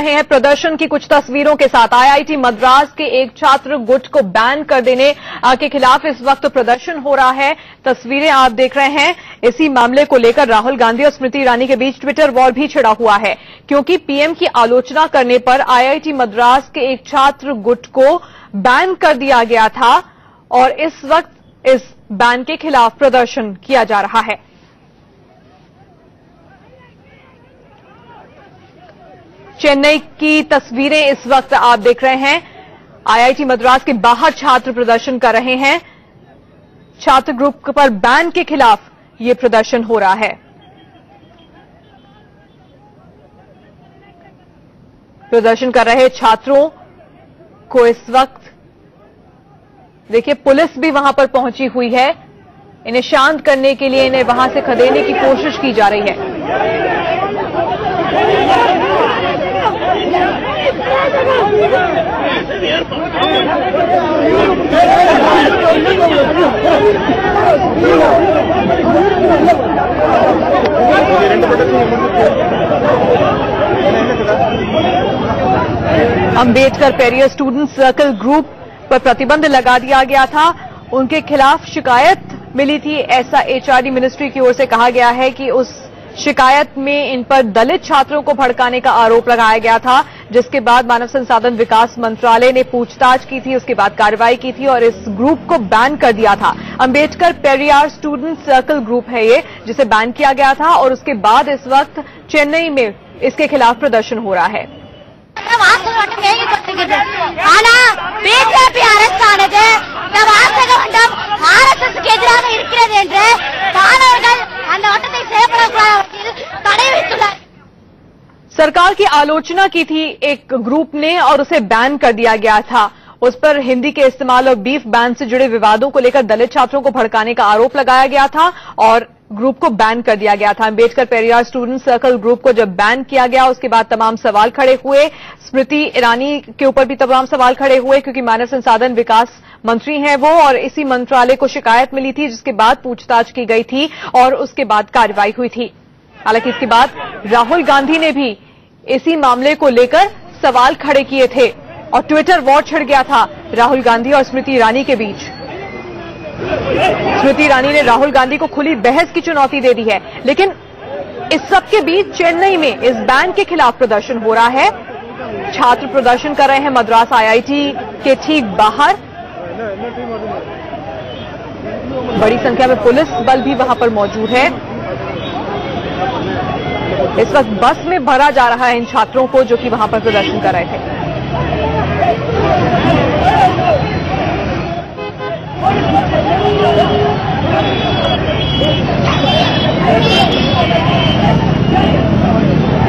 रहे हैं। प्रदर्शन की कुछ तस्वीरों के साथ आईआईटी मद्रास के एक छात्र गुट को बैन कर देने के खिलाफ इस वक्त प्रदर्शन हो रहा है। तस्वीरें आप देख रहे हैं। इसी मामले को लेकर राहुल गांधी और स्मृति ईरानी के बीच ट्विटर वॉर भी छिड़ा हुआ है, क्योंकि पीएम की आलोचना करने पर आईआईटी मद्रास के एक छात्र गुट को बैन कर दिया गया था और इस वक्त इस बैन के खिलाफ प्रदर्शन किया जा रहा है। चेन्नई की तस्वीरें इस वक्त आप देख रहे हैं। आईआईटी मद्रास के बाहर छात्र प्रदर्शन कर रहे हैं। छात्र ग्रुप पर बैन के खिलाफ ये प्रदर्शन हो रहा है। प्रदर्शन कर रहे छात्रों को इस वक्त देखिए, पुलिस भी वहाँ पर पहुँची हुई है। इन्हें शांत करने के लिए, इन्हें वहाँ से खदेड़ने की कोशिश की जा रही है। Ambedkar Periyar student circle group पर प्रतिबंध लगा दिया गया था। उनके खिलाफ शिकायत मिली थी, ऐसा एचआरडी मिनिस्ट्री की ओर से कहा गया है कि उस शिकायत में इन पर दलित छात्रों को भड़काने का आरोप लगाया गया था। जिसके बाद मानव संसाधन विकास मंत्रालय ने पूछताछ की थी, उसके बाद कार्रवाई की थी और इस ग्रुप को बैन कर दिया था। Ambedkar Periyar student circle group है ये, जिसे बैन किया गया था और उसके बाद इस वक्त चेन्नई में इसके खिलाफ प्रदर्शन हो रहा है। सरकार की आलोचना की थी एक ग्रुप ने और उसे बैन कर दिया गया था। उस पर हिंदी के इस्तेमाल और बीफ बैन से जुड़े विवादों को लेकर दलित छात्रों को भड़काने का आरोप लगाया गया था और ग्रुप को बैन कर दिया गया था। Ambedkar Periyar student circle group को जब बैन किया गया, उसके बाद तमाम सवाल खड़े हुए। स्मृति ईरानी के ऊपर भी तमाम सवाल खड़े हुए क्योंकि मानव संसाधन विकास मंत्री हैं वो और इसी मंत्रालय को शिकायत मिली थी, जिसके बाद पूछताछ की गई थी और उसके बाद कार्रवाई हुई थी। हालाँकि इसके बाद राहुल गांधी ने भी इसी मामले को लेकर सवाल खड़े किए थे और ट्विटर वॉर छिड़ गया था राहुल गांधी और स्मृति ईरानी के बीच। स्मृति ईरानी ने राहुल गांधी को खुली बहस की चुनौती दे दी है, लेकिन इस सब के बीच चेन्नई में इस बैन के खिलाफ प्रदर्शन हो रहा है। छात्र प्रदर्शन कर रहे हैं मद्रास आईआईटी के ठीक बाहर। बड़ी संख्या में पुलिस बल भी वहाँ पर मौजूद है। इस वक्त बस में भरा जा रहा है इन छात्रों को जो कि वहाँ पर प्रदर्शन कर रहे थे।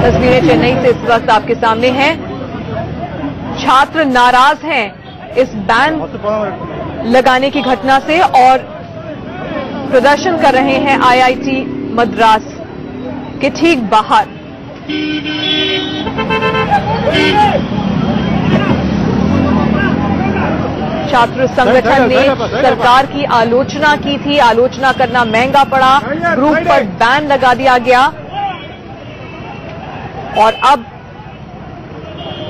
तस्वीरें चेन्नई से इस वक्त आपके सामने हैं। छात्र नाराज़ हैं इस बैन लगाने की घटना से और प्रदर्शन कर रहे हैं आईआईटी मद्रास। के ठीक बाहर। छात्र संगठन ने सरकार की आलोचना की थी आलोचना करना महँगा पड़ा ग्रुप पर बैन लगा दिया गया और अब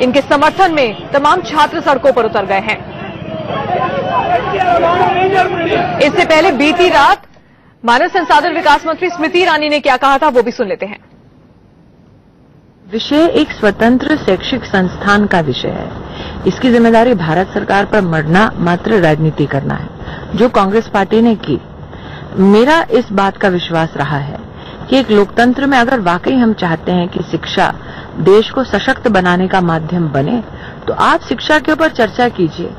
इनके समर्थन में तमाम छात्र सड़कों पर उतर गए हैं इससे पहले बीती रात मानव संसाधन विकास मंत्री स्मृति ईरानी ने क्या कहा था, वो भी सुन लेते हैं। विषय एक स्वतंत्र शैक्षिक संस्थान का विषय है। इसकी ज़िम्मेदारी भारत सरकार पर मरना मात्र राजनीति करना है, जो कांग्रेस पार्टी ने की। मेरा इस बात का विश्वास रहा है कि एक लोकतंत्र में अगर वाकई हम चाहते हैं कि शिक्षा देश को सशक्त बनाने का माध्यम बने तो आप शिक्षा के ऊपर चर्चा कीजिए।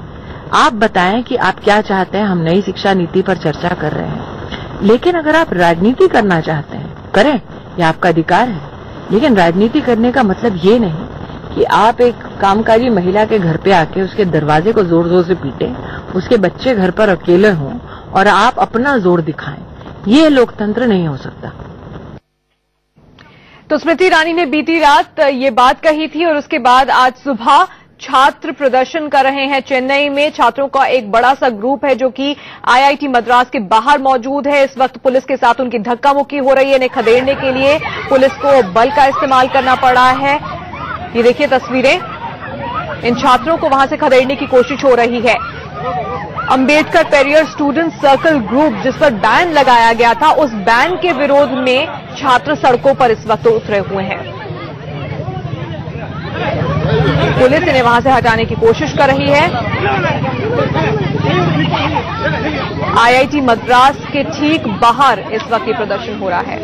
आप बताएँ कि आप क्या चाहते हैं, हम नई शिक्षा नीति पर चर्चा कर रहे हैं। लेकिन अगर आप राजनीति करना चाहते हैं करें यह आपका अधिकार है, लेकिन राजनीति करने का मतलब ये नहीं कि आप एक कामकाजी महिला के घर पे आके उसके दरवाजे को ज़ोर ज़ोर से पीटे, उसके बच्चे घर पर अकेले हों और आप अपना ज़ोर दिखाएँ। ये लोकतंत्र नहीं हो सकता। तो स्मृति ईरानी ने बीती रात ये बात कही थी और उसके बाद आज सुबह छात्र प्रदर्शन कर रहे हैं। चेन्नई में छात्रों का एक बड़ा सा ग्रुप है जो कि आईआईटी मद्रास के बाहर मौजूद है। इस वक्त पुलिस के साथ उनकी धक्का मुक्की हो रही है। इन्हें खदेड़ने के लिए पुलिस को बल का इस्तेमाल करना पड़ है। ये देखिए तस्वीरें। इन छात्रों को वहाँ से खदेड़ने की कोशिश हो रही है। Ambedkar Periyar student circle group जिस पर बैन लगाया गया था, उस बैन के विरोध में छात्र सड़कों पर इस वक्त उतरे हुए हैं। पुलिस इन्हें वहाँ से हटाने की कोशिश कर रही है। आईआईटी मद्रास के ठीक बाहर इस वक्त ये प्रदर्शन हो रहा है।